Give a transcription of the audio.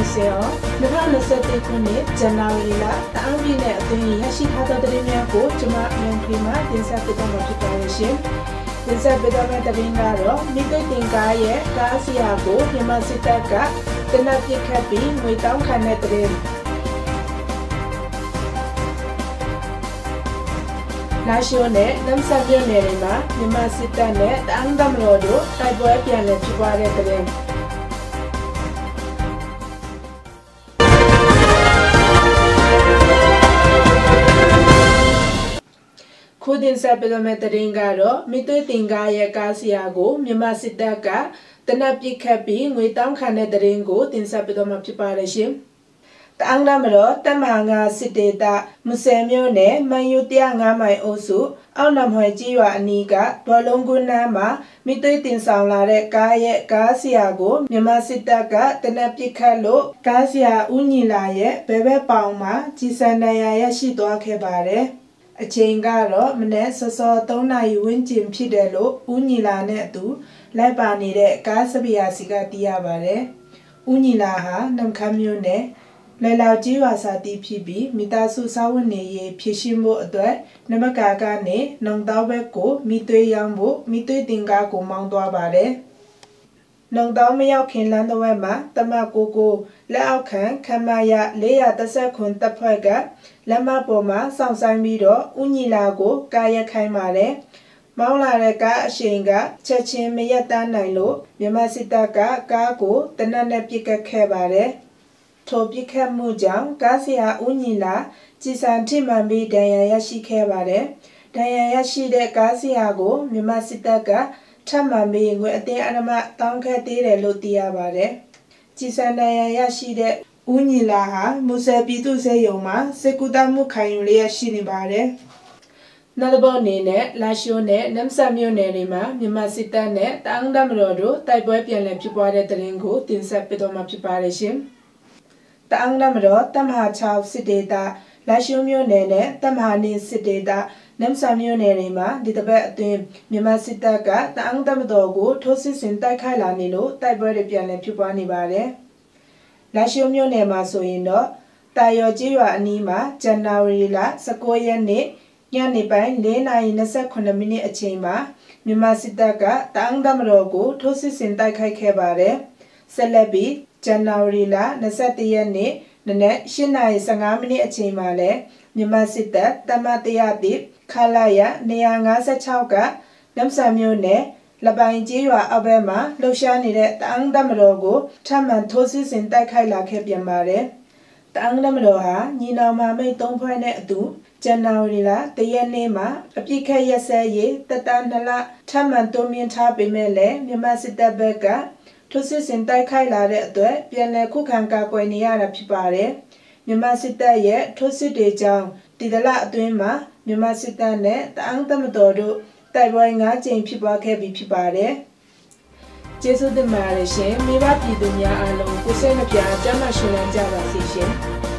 20အောင်2021ခုနှစ်ဇန်နဝါရီလတအောင်းပြည်နယ်အတွင်းရရှိထားသောသတင်းများကိုကျွန်မအန်ခရီမှတင်ဆက်ပေးတော့မှာဖြစ်ပါရဲ့ရှင်။တင်ဆက်ပေးတော့မယ့်သတင်းကတော့မိသိတင်ကားရဲ့ကားစီယာကိုမြန်မာစစ်တပ်ကတနက်ပစ်ခတ်ပြီးငွေတောင်းခံတဲ့သတင်းလာရှိုနဲ့နမ်ဆန်မြို့နယ်တွေမှာမြန်မာစစ်တပ်နဲ့တအန်းဒမလို့တို့တိုက်ပွဲပြန်လည်ဖြစ်ပွားတဲ့တဲ့ တင်ဆက်ပြမဲ့တရင်ကတော့မိသွေးတင်ကားရဲ့ကားစီယာကိုမြန်မာစစ်တပ်ကတနက်ပစ်ခတ်ပြီးငွေတောင်းခံတဲ့တရင်ကိုတင်ဆက်ပြတော့မှာဖြစ်ပါတယ်ရှင်။တအန်းနမတော်တမငါစစ်တေတာမဆယ်မျိုးနဲ့မန်ယူ105မိုင်အုပ်စုအောက်နမွေကြီးရွာအနီးကဒေါ်လုံးကွန်းနားမှာမိသွေးတင်ဆောင်လာတဲ့ကားရဲ့ကားဆရာကိုမြန်မာစစ်တပ်ကတနက်ပစ်ခတ်လို့ကားဆရာဦးညီလာရဲ့ဘဲဘဲပေါင်မှာကြီးစံတန်ရာရရှိသွားခဲ့ပါတယ် အချိန်ကတော့မနေ့စောစော3နာရီဝန်းကျင်ဖြစ်တယ်လို့ဦးညီလာနဲ့အတူလိုက်ပါနေတဲ့ကားစပီယာစီကသိရပါတယ်။ဦးညီလာဟာနမ်ခမ်းမြို့နယ်လဲလောက်ကြီးရွာစာတီးဖြစ်ပြီးမိသားစုစာဝန်နေရေးဖြစ်ရှိမှုအတွက်နမကာကနေနှုံတောဘက်ကိုမိသွေးရောင်းဖို့မိသွေးတင်ကားကိုမောင်းသွားပါတယ်။ နှုံတောမရောက်ခင်လမ်းတစ်ဝက်မှာတမကိုကိုလက်အောက်ခံခမရ430ခွန်တပ်ဖွဲ့ကလက်မပေါ်မှာစောင့်ဆိုင်ပြီးတော့ဥညီလာကိုကာယခိုင်းပါတယ်။မောင်းလာတဲ့ကားအရှိန်ကချက်ချင်းမရက်တန်းနိုင်လို့မြမစစ်တပ်ကကားကိုတနက်နဲ့ပြစ်ကတ်ခဲ့ပါတယ်။ထိုပြစ်ခတ်မှုကြောင့်ကားဆရာဦးညီလာကြည်စံထိမှန်ပြီးဒဏ်ရာရရှိခဲ့ပါတယ်။ဒဏ်ရာရရှိတဲ့ကားဆရာကိုမြန်မာစစ်တပ်က ထပ်မံပြီးငွေအတင်းအဓမ္မတောင်းခဲ့သေးတယ်လို့သိရပါတယ်။ကြည်စံဒဏ်ရာရရှိတဲ့ဦးညီလာဟာမူဆယ်ပြည်သူ့စေယုံမှာစေကူတာမှုခံယူလျက်ရှိနေပါတယ်။နောက်တစ်ပုတ်အနေနဲ့လာရှိုးနဲ့နမ်ဆာမြို့နယ်တွေမှာမြန်မာစစ်တပ်နဲ့တအန်းဒမတော်တို့တိုက်ပွဲပြန်လည်ဖြစ်ပွားတဲ့တရင်ကိုတင်ဆက်ပေးတော့မှာဖြစ်ပါတယ်ရှင်။တအန်းနမတော်တမဟာ6စစ်ဒေတာ လာရှိုးမြို့နယ်နဲ့တမဟာနေစစ်ဒေတာနမ်ဆာမြို့နယ်တွေမှာဒီတပတ်အတွင်းမြန်မာစစ်တပ်ကတအန်းတမတော်ကိုထိုးစစ်ဆင်တိုက်ခိုက်လာနေလို့တိုက်ပွဲတွေပြန်လည်ဖြစ်ပွားနေပါတယ်။လာရှိုးမြို့နယ်မှာဆိုရင်တော့တာယော်ကြီးရွာအနီးမှာဇန်နဝါရီလ19ရက်နေ့ညနေပိုင်း4:28မိနစ်အချိန်မှာမြန်မာစစ်တပ်ကတအန်းတမတော်ကိုထိုးစစ်ဆင်တိုက်ခိုက်ခဲ့ပါတယ်။ဆက်လက်ပြီးဇန်နဝါရီလ21ရက်နေ့ နနက်8:15မိနစ်အချိန်မှာလဲမြန်မာစစ်တပ်တမတရတိခလာရ156ကနမ်ဆာမျိုးနဲ့လပိုင်ကြီးရွာအဘဲမှာလှုပ်ရှားနေတဲ့တအန်းတမတော်ကိုထမှန်ထိုးစစ်ဆင်တိုက်ခိုက်လာခဲ့ပြန်ပါတယ်။တအန်းတမတော်ဟာညီနောင်မမိတ်သုံးဖွဲ့နဲ့အတူဇန်နဝါရီလတရက်နေ့မှာအပြစ်ခတ်ရက်စဲရေးတတနလထမှန်တိုးမြင့်ထားပေမဲ့လည်းမြန်မာစစ်တပ်ဘက်က ထိုစစ်ဆင်တိုက်ခိုက်လာတဲ့အတွက်ပြန်လည်ခုခံကာကွယ်နေရတာဖြစ်ပါတယ်။မြန်မာစစ်တပ်ရဲ့ထိုစစ်တွေကြောင့်ဒီဒလအတွင်းမှာမြန်မာစစ်တပ်နဲ့တအန်းသမတော်တို့တိုက်ပွဲ၅ကြိမ်ဖြစ်ပွားခဲ့ပြီးဖြစ်ပါတယ်။ကျေးဇူးတင်ပါတယ်ရှင်မိဘပြည်သူများအားလုံးကိုစိတ်နှပြကျမ်းမာရှင်လန်းကြပါစေရှင်။